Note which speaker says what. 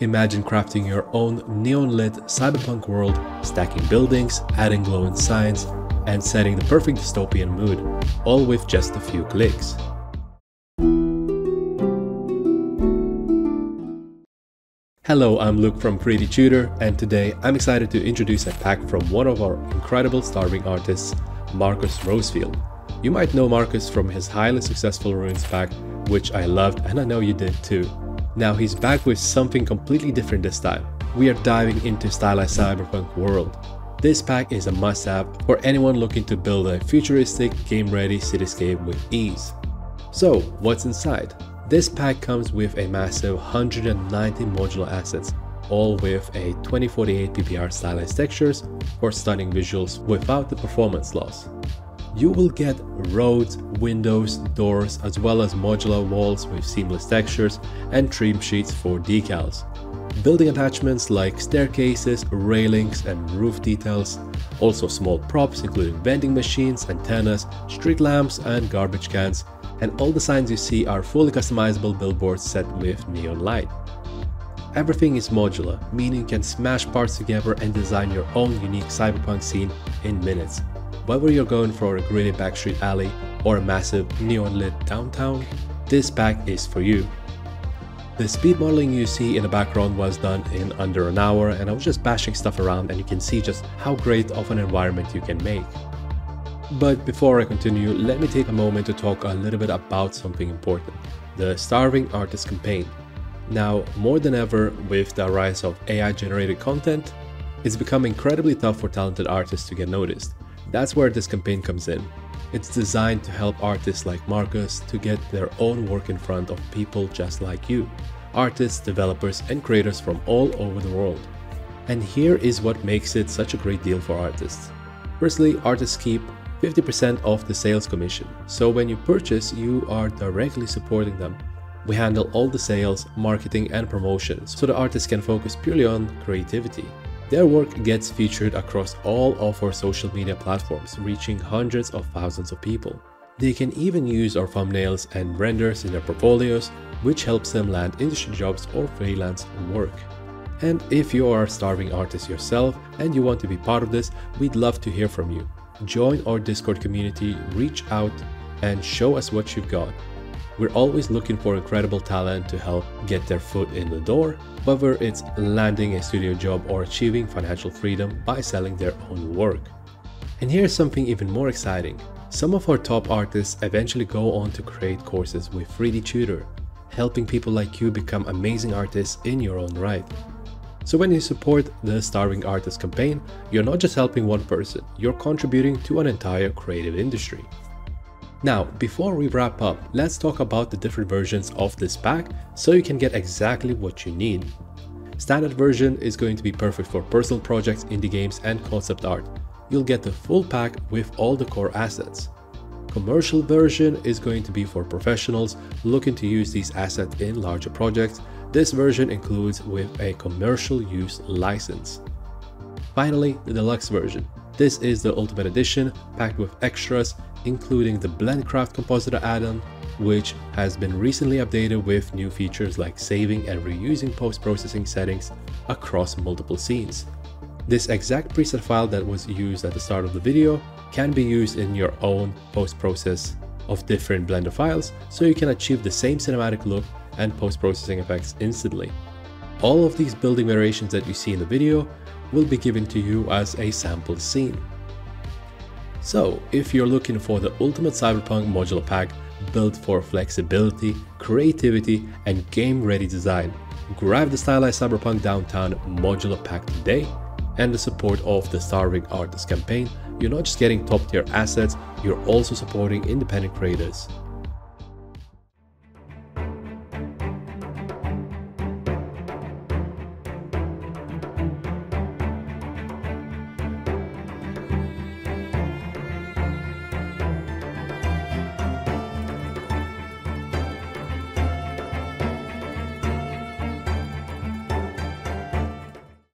Speaker 1: Imagine crafting your own neon-lit cyberpunk world, stacking buildings, adding glowing signs, and setting the perfect dystopian mood, all with just a few clicks. Hello, I'm Luke from 3D Tudor, and today I'm excited to introduce a pack from one of our incredible starving artists, Marcus Rosefield. You might know Marcus from his highly successful Ruins pack, which I loved and I know you did too. Now he's back with something completely different this time. We are diving into stylized cyberpunk world. This pack is a must-have for anyone looking to build a futuristic, game-ready cityscape with ease. So, what's inside? This pack comes with a massive 190 modular assets, all with a 2048 PBR stylized textures for stunning visuals without the performance loss. You will get roads, windows, doors, as well as modular walls with seamless textures and trim sheets for decals. Building attachments like staircases, railings, and roof details. Also small props including vending machines, antennas, street lamps, and garbage cans and all the signs you see are fully customizable billboards set with neon light. Everything is modular, meaning you can smash parts together and design your own unique cyberpunk scene in minutes. Whether you're going for a gritty backstreet alley or a massive neon-lit downtown, this pack is for you. The speed modeling you see in the background was done in under an hour and I was just bashing stuff around and you can see just how great of an environment you can make. But before I continue, let me take a moment to talk a little bit about something important, the Starving Artist campaign. Now, more than ever, with the rise of AI-generated content, it's become incredibly tough for talented artists to get noticed. That's where this campaign comes in. It's designed to help artists like Marcus to get their own work in front of people just like you, artists, developers, and creators from all over the world. And here is what makes it such a great deal for artists. Firstly, artists keep 50% of the sales commission. So when you purchase, you are directly supporting them. We handle all the sales, marketing and promotions so the artists can focus purely on creativity. Their work gets featured across all of our social media platforms, reaching hundreds of thousands of people. They can even use our thumbnails and renders in their portfolios, which helps them land industry jobs or freelance work. And if you are a starving artist yourself and you want to be part of this, we'd love to hear from you join our Discord community, reach out, and show us what you've got. We're always looking for incredible talent to help get their foot in the door, whether it's landing a studio job or achieving financial freedom by selling their own work. And here's something even more exciting. Some of our top artists eventually go on to create courses with 3D Tudor, helping people like you become amazing artists in your own right. So when you support the Starving Artist campaign, you're not just helping one person, you're contributing to an entire creative industry. Now, before we wrap up, let's talk about the different versions of this pack so you can get exactly what you need. Standard version is going to be perfect for personal projects, indie games, and concept art. You'll get the full pack with all the core assets. Commercial version is going to be for professionals looking to use these assets in larger projects this version includes with a commercial use license. Finally, the deluxe version. This is the ultimate edition packed with extras including the Blendcraft Compositor add-on which has been recently updated with new features like saving and reusing post-processing settings across multiple scenes. This exact preset file that was used at the start of the video can be used in your own post-process of different Blender files so you can achieve the same cinematic look and post-processing effects instantly. All of these building variations that you see in the video will be given to you as a sample scene. So, if you're looking for the ultimate cyberpunk modular pack built for flexibility, creativity, and game-ready design, grab the Stylized Cyberpunk Downtown modular pack today and the support of the Starving Artist campaign, you're not just getting top tier assets, you're also supporting independent creators.